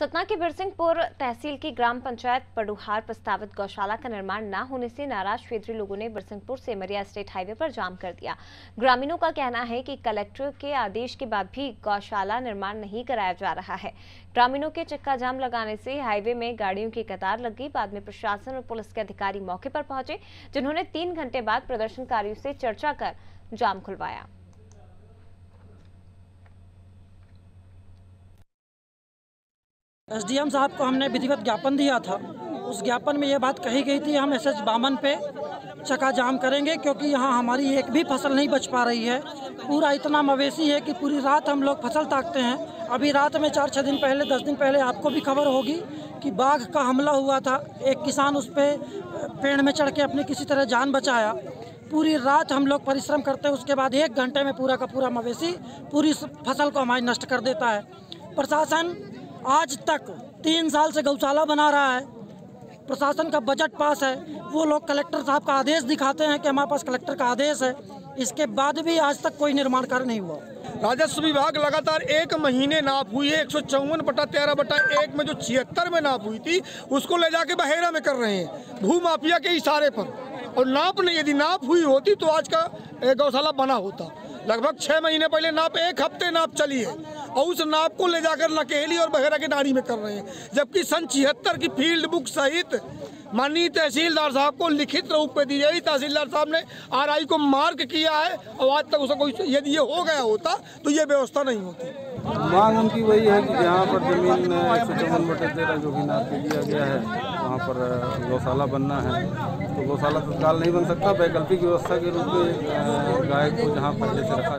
सतना के बिरसिंहपुर तहसील की ग्राम पंचायत पडुहार प्रस्तावित गौशाला का निर्माण न होने से नाराज़ क्षेत्रीय लोगों ने बिरसिंहपुर से मरिया स्टेट हाईवे पर जाम कर दिया। ग्रामीणों का कहना है कि कलेक्टर के आदेश के बाद भी गौशाला निर्माण नहीं कराया जा रहा है। ग्रामीणों के चक्का जाम लगाने से हाईवे में गाड़ियों की कतार लग गई। बाद में प्रशासन और पुलिस के अधिकारी मौके पर पहुँचे, जिन्होंने तीन घंटे बाद प्रदर्शनकारियों से चर्चा कर जाम खुलवाया। एसडीएम साहब को हमने विधिवत ज्ञापन दिया था। उस ज्ञापन में ये बात कही गई थी, हम एस एच बामन पे चका जाम करेंगे क्योंकि यहाँ हमारी एक भी फ़सल नहीं बच पा रही है। पूरा इतना मवेशी है कि पूरी रात हम लोग फ़सल ताकते हैं। अभी रात में चार छः दिन पहले, दस दिन पहले आपको भी खबर होगी कि बाघ का हमला हुआ था। एक किसान उस पर पेड़ में चढ़ के अपनी किसी तरह जान बचाया। पूरी रात हम लोग परिश्रम करते हैं, उसके बाद एक घंटे में पूरा का पूरा मवेशी पूरी फ़सल को हमारी नष्ट कर देता है। प्रशासन आज तक तीन साल से गौशाला बना रहा है। प्रशासन का बजट पास है। वो लोग कलेक्टर साहब का आदेश दिखाते हैं कि हमारे पास कलेक्टर का आदेश है। इसके बाद भी आज तक कोई निर्माण कार्य नहीं हुआ। राजस्व विभाग लगातार एक महीने नाप हुई है। एक सौ चौवन बटा तेरह बटा एक में जो छिहत्तर में नाप हुई थी, उसको ले जाके बहेरा में कर रहे हैं। भू माफिया के इशारे पर। और नाप नहीं, यदि नाप हुई होती तो आज का गौशाला बना होता। लगभग छः महीने पहले नाप, एक हफ़्ते नाप चली है। और उस नाप को ले जाकर नकेली और बहेरा की नारी में कर रहे हैं। जबकि सन छिहत्तर की फ़ील्ड बुक सहित माननीय तहसीलदार साहब को लिखित रूप में दी गई। तहसीलदार साहब ने आरआई को मार्क किया है, और आज तक उसका कोई यदि ये हो गया होता तो ये व्यवस्था नहीं होती। मांग उनकी वही है कि जहाँ पर ज़मीन एक चौवन बटे तेरह जो कि नाप दिया गया है, वहाँ पर गौशाला बनना है। तो गौशाला तत्काल नहीं बन सकता, वैकल्पिक व्यवस्था के रूप में गाय को जहाँ पर से रखा